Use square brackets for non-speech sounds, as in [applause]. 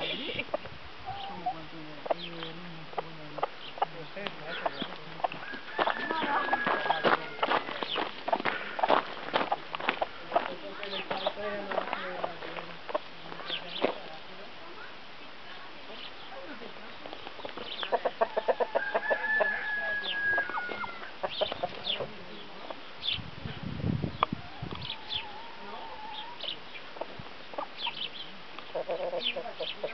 Yeah. Gracias [laughs]